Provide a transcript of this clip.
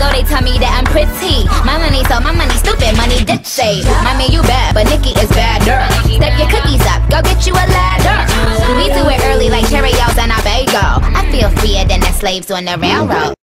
go, they tell me that I'm pretty. My money, so my money stupid, money dip shade. My man, you bad, but Nicki is badder. Step your cookies up, go get you a ladder. We do it early like Cheerios and a bagel. I feel freer than the slaves on the railroad.